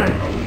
Hey.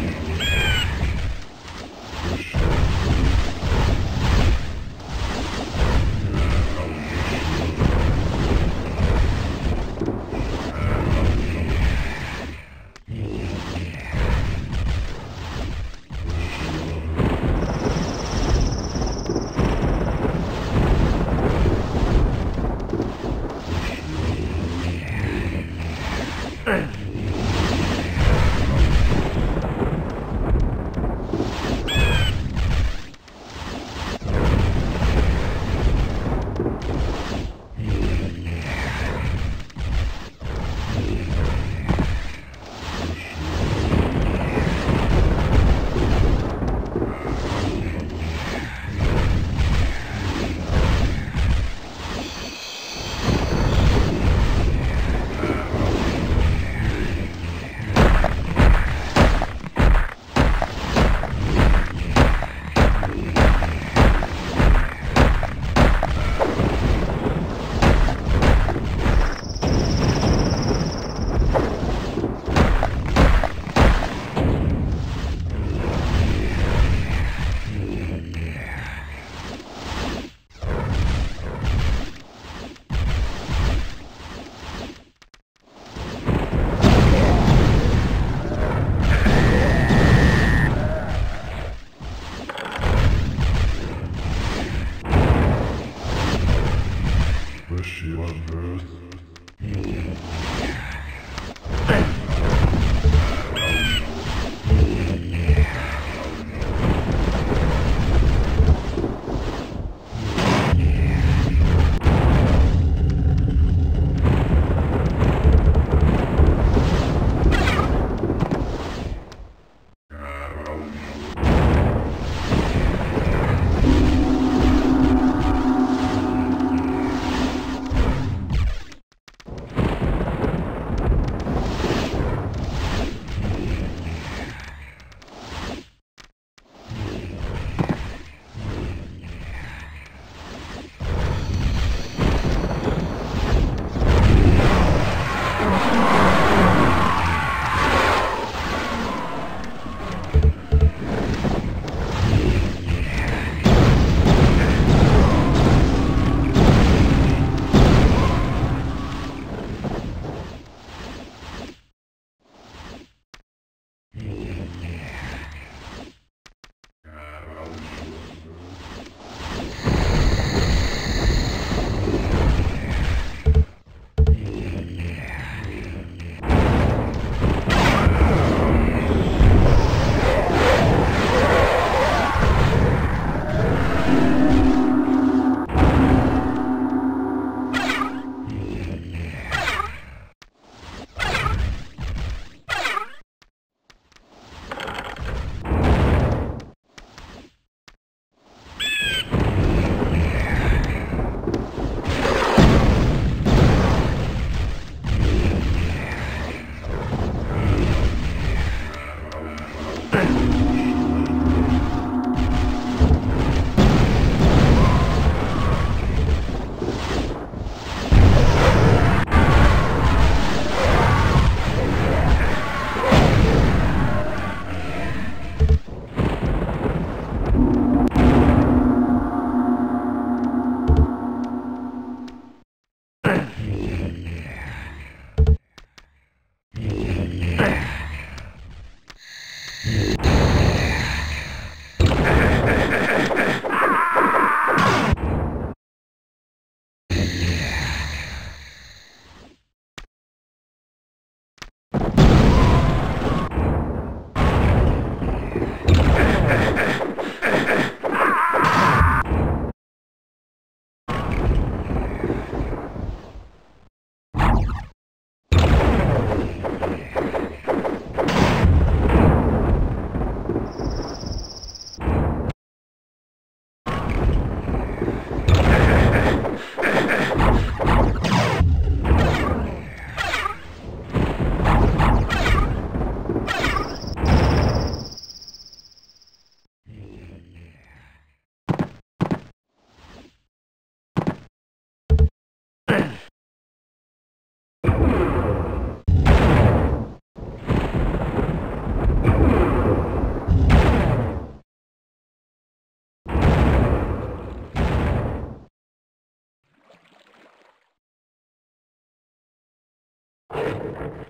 Ugh.